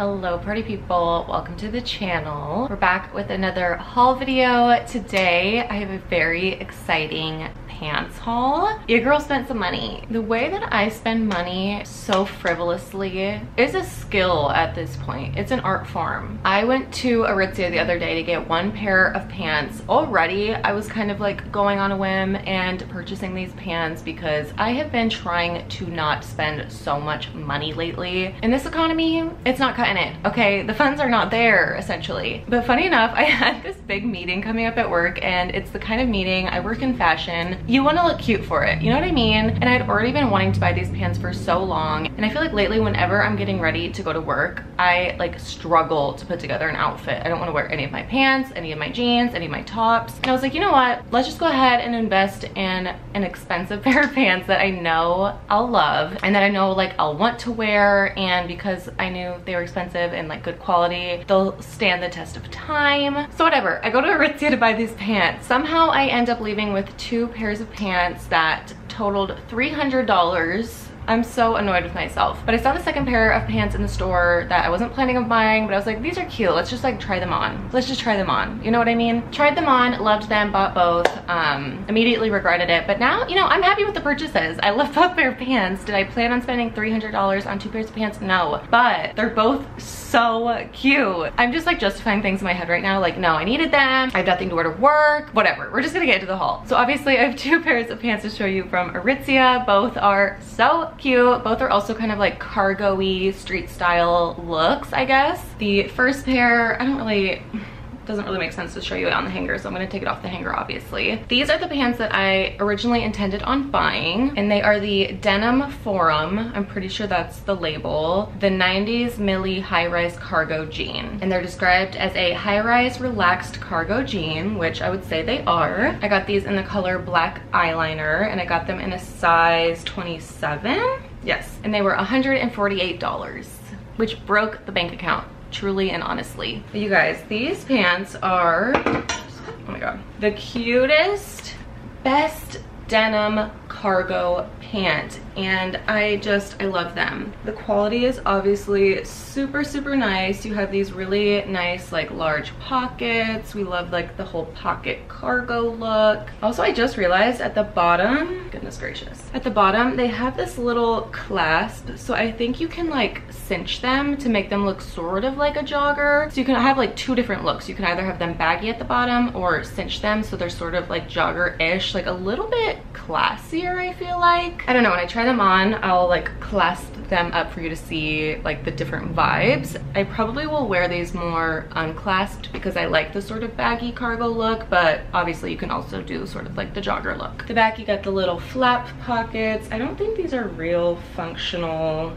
Hello party people, welcome to the channel. We're back with another haul video. Today I have a very exciting pants haul. Your girl spent some money. The way that I spend money so frivolously is a skill at this point. It's an art form. I went to Aritzia the other day to get one pair of pants. Already I was kind of like going on a whim and purchasing these pants because I have been trying to not spend so much money lately. In this economy, it's not cutting it, okay? The funds are not there essentially. But funny enough, I had this big meeting coming up at work and it's the kind of meeting, I work in fashion, you want to look cute for it. You know what I mean? And I'd already been wanting to buy these pants for so long. And I feel like lately whenever I'm getting ready to go to work, I like struggle to put together an outfit. I don't want to wear any of my pants, any of my jeans, any of my tops. And I was like, you know what? Let's just go ahead and invest in an expensive pair of pants that I know I'll love and that I know like I'll want to wear. And because I knew they were expensive and like good quality, they'll stand the test of time. So whatever, I go to Aritzia to buy these pants. Somehow I end up leaving with two pairs of pants that totaled $300 I'm so annoyed with myself. But I saw the second pair of pants in the store that I wasn't planning on buying, but I was like, these are cute. Let's just like try them on. Let's just try them on. You know what I mean? Tried them on, loved them, bought both, um, immediately regretted it. But now, you know, I'm happy with the purchases. I love both pair of pants. Did I plan on spending $300 on two pairs of pants? No, but they're both so cute. I'm just like justifying things in my head right now. Like, no, I needed them. I have nothing to wear to work, whatever. We're just gonna get into the haul. So obviously I have two pairs of pants to show you from Aritzia. Both are so cute. Both are also kind of like cargo-y street style looks, I guess. The first pair, I don't really, doesn't really make sense to show you it on the hanger, so I'm gonna take it off the hanger, obviously. These are the pants that I originally intended on buying, and they are the Denim Forum. I'm pretty sure that's the label. The 90s Millie high-rise cargo jean. And they're described as a high-rise relaxed cargo jean, which I would say they are. I got these in the color black eyeliner, and I got them in a size 27. Yes, and they were $148, which broke the bank account truly and honestly. You guys, these pants are, oh my God, the cutest, best denim cargo pant and I just I love them. The quality is obviously super super nice. You have these really nice like large pockets. We love like the whole pocket cargo look. Also I just realized at the bottom goodness gracious. At the bottom they have this little clasp so I think you can like cinch them to make them look sort of like a jogger. So you can have like two different looks. You can either have them baggy at the bottom or cinch them so they're sort of like jogger-ish like a little bit classier I feel like. I don't know when I try them on I'll like clasp them up for you to see like the different vibes. I probably will wear these more unclasped because I like the sort of baggy cargo look but obviously you can also do sort of like the jogger look. The back you got the little flap pockets. I don't think these are real functional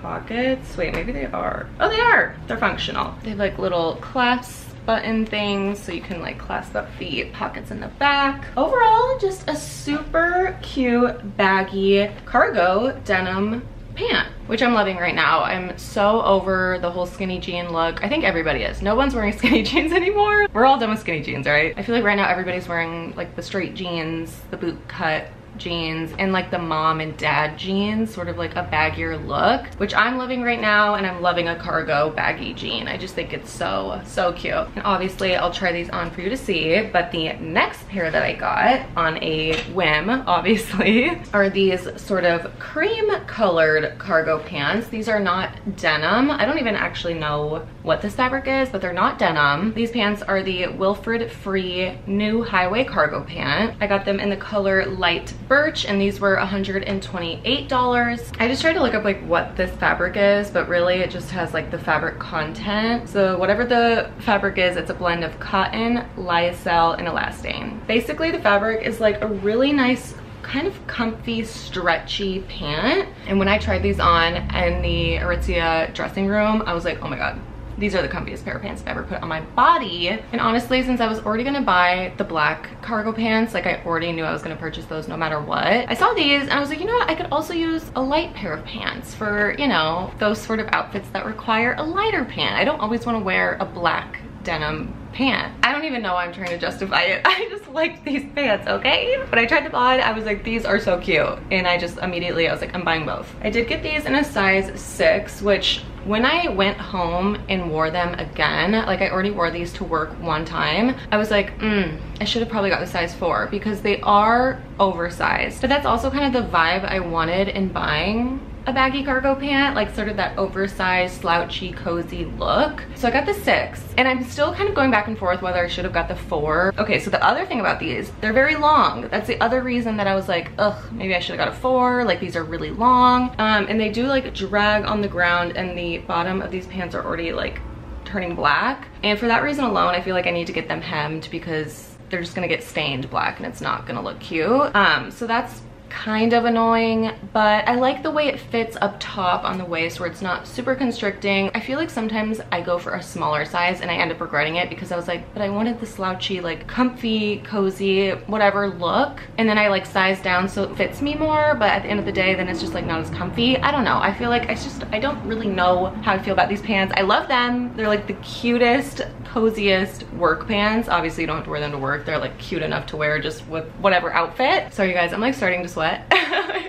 pockets. Wait maybe they are. Oh they are! They're functional. They have like little clasps button things so you can like clasp up the pockets in the back. Overall, just a super cute baggy cargo denim pant, which I'm loving right now. I'm so over the whole skinny jean look. I think everybody is. No one's wearing skinny jeans anymore. We're all done with skinny jeans, right? I feel like right now everybody's wearing like the straight jeans, the boot cut jeans and like the mom and dad jeans, sort of like a baggier look, which I'm loving right now and I'm loving a cargo baggy jean. I just think it's so, so cute. And obviously I'll try these on for you to see, but the next pair that I got on a whim, obviously, are these sort of cream colored cargo pants. These are not denim. I don't even actually know what this fabric is, but they're not denim. These pants are the Wilfred Free New Highway Cargo Pant. I got them in the color light birch and these were $128. I just tried to look up like what this fabric is, but really it just has like the fabric content. So whatever the fabric is, it's a blend of cotton, lyocell, and elastane. Basically the fabric is like a really nice kind of comfy, stretchy pant. And when I tried these on in the Aritzia dressing room, I was like, oh my God, these are the comfiest pair of pants I've ever put on my body. And honestly, since I was already gonna buy the black cargo pants, like I already knew I was gonna purchase those no matter what. I saw these and I was like, you know what? I could also use a light pair of pants for, you know, those sort of outfits that require a lighter pant. I don't always wanna wear a black denim pant. I don't even know why I'm trying to justify it. I just like these pants, okay? But I tried them on, I was like, these are so cute. And I just immediately, I was like, I'm buying both. I did get these in a size six, which When I went home and wore them again, like I already wore these to work one time, I was like, mm, I should have probably got the size four because they are oversized. But that's also kind of the vibe I wanted in buying a baggy cargo pant, like sort of that oversized, slouchy, cozy look. So I got the six and I'm still kind of going back and forth whether I should have got the four. Okay, so the other thing about these, they're very long. That's the other reason that I was like, ugh, maybe I should have got a four. Like these are really long. Um, and they do like drag on the ground and the bottom of these pants are already like turning black. And for that reason alone, I feel like I need to get them hemmed because they're just gonna get stained black and it's not gonna look cute. Um, so that's kind of annoying, but I like the way it fits up top on the waist where it's not super constricting. I feel like sometimes I go for a smaller size and I end up regretting it because I was like, but I wanted the slouchy, like comfy, cozy, whatever look. And then I like size down so it fits me more, but at the end of the day, then it's just like not as comfy. I don't know. I feel like it's just, I don't really know how I feel about these pants. I love them. They're like the cutest, coziest work pants. Obviously you don't have to wear them to work. They're like cute enough to wear just with whatever outfit. Sorry you guys, I'm like starting to sweat.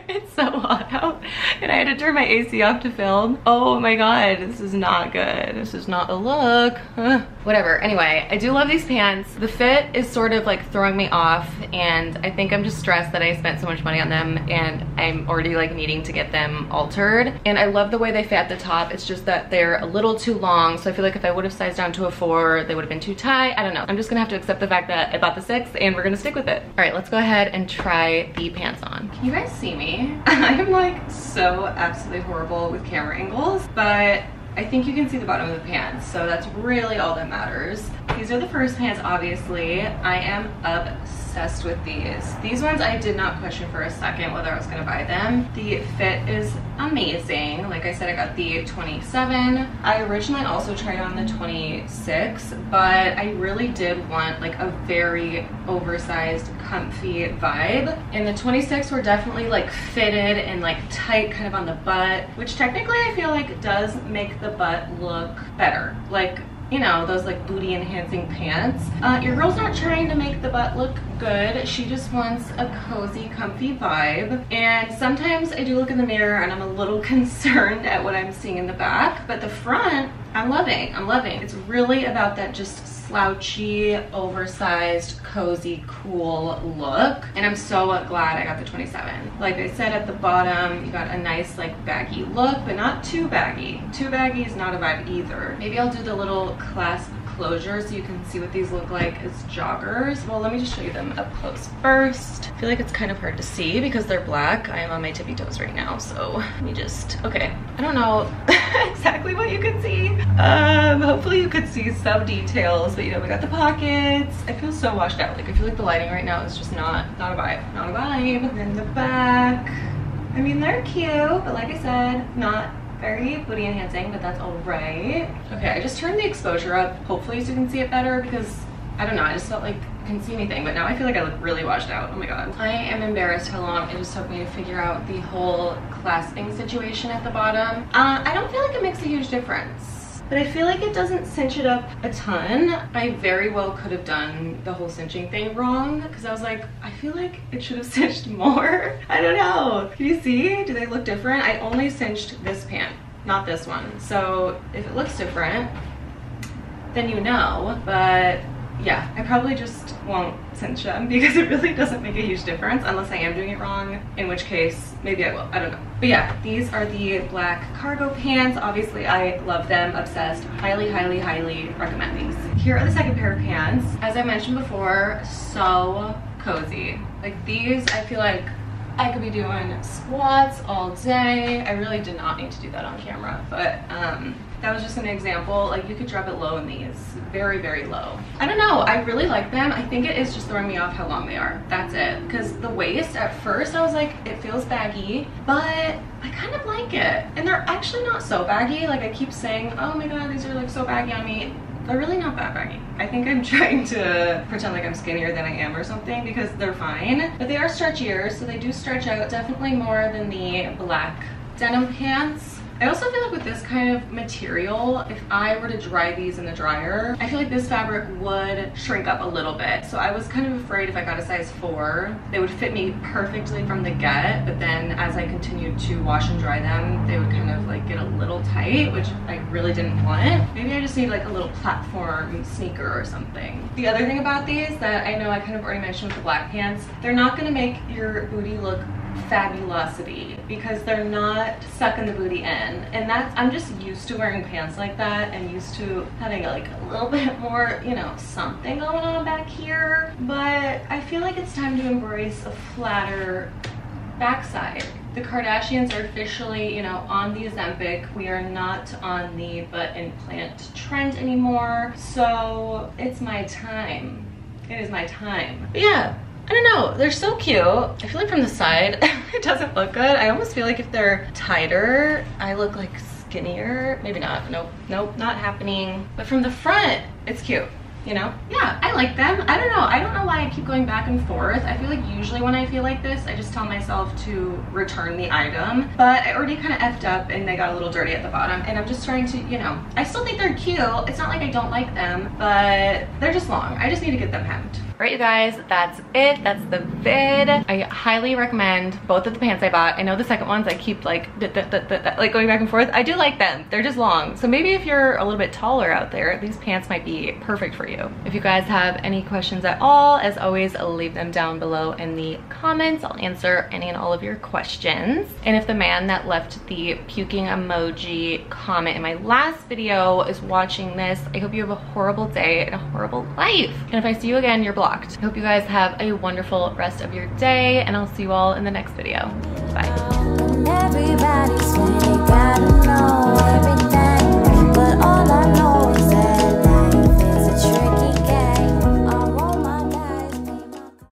it's so hot out and I had to turn my AC off to film. Oh my god, this is not good. This is not a look. Whatever, anyway, I do love these pants. The fit is sort of like throwing me off and I think I'm just stressed that I spent so much money on them and I'm already like needing to get them altered. And I love the way they fit at the top. It's just that they're a little too long. So I feel like if I would have sized down to a four, they would have been too tight. I don't know. I'm just gonna have to accept the fact that I bought the six and we're gonna stick with it. All right, let's go ahead and try the pants on. Can you guys see me? I'm like so absolutely horrible with camera angles, but I think you can see the bottom of the pants, so that's really all that matters. These are the first pants, obviously. I am obsessed with these. These ones I did not question for a second whether I was gonna buy them. The fit is amazing. Like I said, I got the 27. I originally also tried on the 26, but I really did want like a very oversized, comfy vibe. And the 26 were definitely like fitted and like tight kind of on the butt, which technically I feel like does make the butt look better. Like you know, those like booty enhancing pants. Uh, your girl's not trying to make the butt look good. She just wants a cozy, comfy vibe. And sometimes I do look in the mirror and I'm a little concerned at what I'm seeing in the back, but the front, I'm loving, I'm loving. It's really about that just slouchy, oversized, cozy, cool look. And I'm so glad I got the 27. Like I said at the bottom, you got a nice like baggy look, but not too baggy. Too baggy is not a vibe either. Maybe I'll do the little clasp so you can see what these look like as joggers. Well, let me just show you them up close first. I feel like it's kind of hard to see because they're black. I am on my tippy toes right now, so let me just, okay. I don't know exactly what you can see. Um, hopefully you could see some details, but you know, we got the pockets. I feel so washed out. Like I feel like the lighting right now is just not, not a vibe, not a vibe. And then the back, I mean, they're cute, but like I said, not very booty enhancing, but that's all right. Okay, I just turned the exposure up, hopefully so you can see it better because I don't know, I just felt like I couldn't see anything, but now I feel like I look really washed out. Oh my god. I am embarrassed how long it just took me to figure out the whole clasping situation at the bottom. Uh, I don't feel like it makes a huge difference but I feel like it doesn't cinch it up a ton. I very well could have done the whole cinching thing wrong because I was like, I feel like it should have cinched more. I don't know. Can you see? Do they look different? I only cinched this pant, not this one. So if it looks different, then you know, but yeah, I probably just won't cinch them because it really doesn't make a huge difference unless I am doing it wrong, in which case maybe I will, I don't know. But yeah, these are the black cargo pants. Obviously I love them, obsessed, highly, highly, highly recommend these. Here are the second pair of pants. As I mentioned before, so cozy. Like these, I feel like I could be doing squats all day. I really did not need to do that on camera, but um, that was just an example. Like you could drop it low in these, very, very low. I don't know, I really like them. I think it is just throwing me off how long they are. That's it. Because the waist, at first I was like, it feels baggy, but I kind of like it. And they're actually not so baggy. Like I keep saying, oh my God, these are like so baggy on me. They're really not that baggy. I think I'm trying to pretend like I'm skinnier than I am or something because they're fine. But they are stretchier, so they do stretch out definitely more than the black denim pants I also feel like with this kind of material, if I were to dry these in the dryer, I feel like this fabric would shrink up a little bit. So I was kind of afraid if I got a size four, they would fit me perfectly from the get, but then as I continued to wash and dry them, they would kind of like get a little tight, which I really didn't want. Maybe I just need like a little platform sneaker or something. The other thing about these that I know I kind of already mentioned with the black pants, they're not gonna make your booty look fabulosity because they're not sucking the booty in and that's i'm just used to wearing pants like that and used to having like a little bit more you know something going on back here but i feel like it's time to embrace a flatter backside the Kardashians are officially, you know, on the Ozempic. We are not on the butt implant trend anymore. So it's my time. It is my time. But yeah, I don't know, they're so cute. I feel like from the side, it doesn't look good. I almost feel like if they're tighter, I look like skinnier. Maybe not, nope, nope, not happening. But from the front, it's cute you know? Yeah, I like them. I don't know. I don't know why I keep going back and forth. I feel like usually when I feel like this, I just tell myself to return the item. But I already kind of effed up and they got a little dirty at the bottom. And I'm just trying to, you know, I still think they're cute. It's not like I don't like them, but they're just long. I just need to get them hemmed. Right, you guys, that's it. That's the vid. I highly recommend both of the pants I bought. I know the second ones I keep like, like going back and forth. I do like them. They're just long. So maybe if you're a little bit taller out there, these pants might be perfect for you. If you guys have any questions at all, as always, leave them down below in the comments. I'll answer any and all of your questions. And if the man that left the puking emoji comment in my last video is watching this, I hope you have a horrible day and a horrible life. And if I see you again, you're blocked blocked. I hope you guys have a wonderful rest of your day and I'll see you all in the next video. Bye.